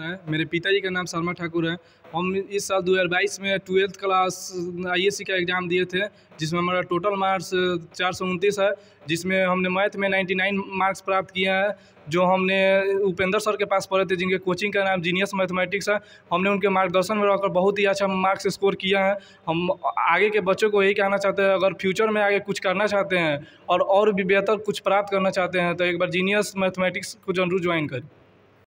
है। मेरे पिताजी का नाम शर्मा ठाकुर है। हम इस साल 2022 में ट्वेल्थ क्लास आई का एग्ज़ाम दिए थे, जिसमें हमारा टोटल मार्क्स चार सौ उनतीस है, जिसमें हमने मैथ में 99 मार्क्स प्राप्त किया है, जो हमने उपेंद्र सर के पास पढ़े थे, जिनके कोचिंग का नाम जीनियस मैथमेटिक्स है। हमने उनके मार्गदर्शन में रहकर बहुत ही अच्छा मार्क्स स्कोर किया है। हम आगे के बच्चों को यही कहना चाहते हैं, अगर फ्यूचर में आगे कुछ करना चाहते हैं और और भी बेहतर कुछ प्राप्त करना चाहते हैं तो एक बार जीनियस मैथमेटिक्स को ज़रूर ज्वाइन करें।